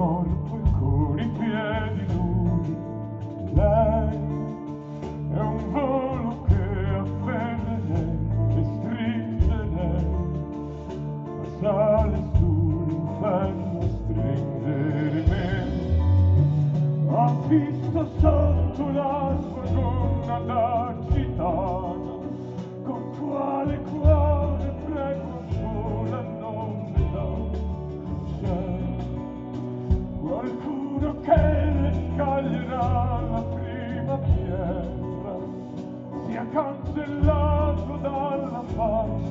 con qualcuno che le scaglierà la prima pietra sia cancellato dalla faccia.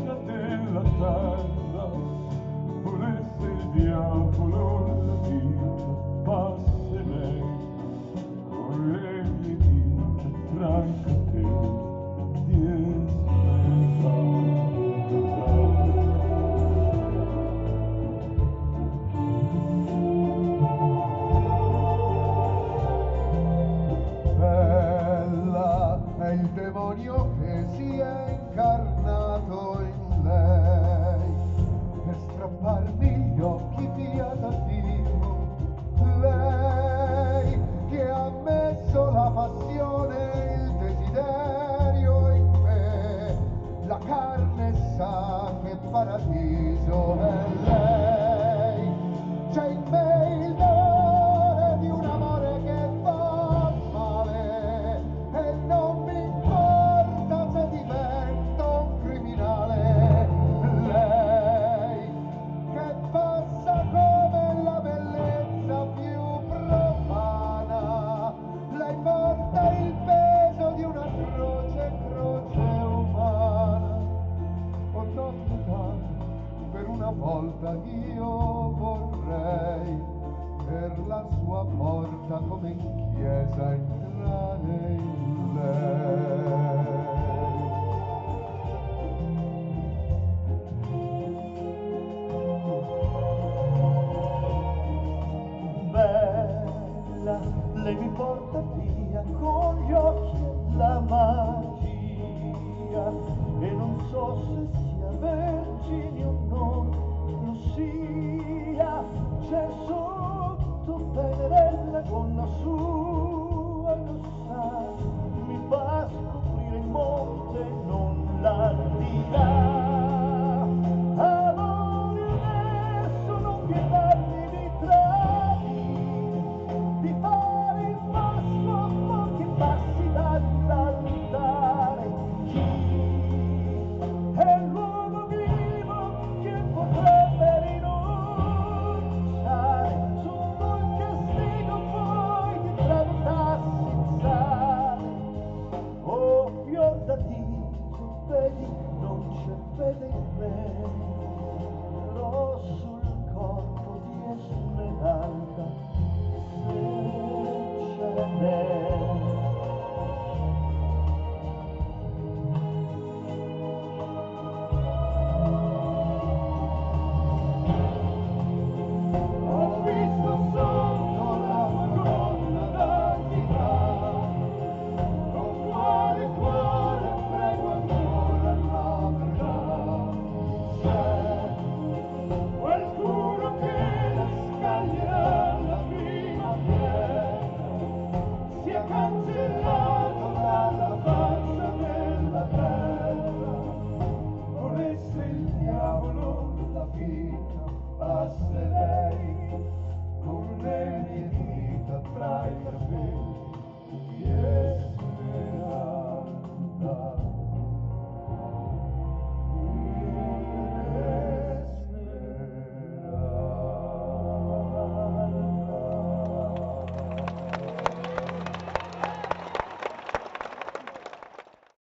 demonio che si è incarnato in lei. Per strapparmi gli occhi via da Dio lei che ha messo la passione il desiderio in me. La carne sa che paradiso è lei. C'è in me come in chiesa entrare in lei. Bella, lei mi porta via con gli occhi la magia e non so se sia vergine o no, lo sia, c'è solo con la sua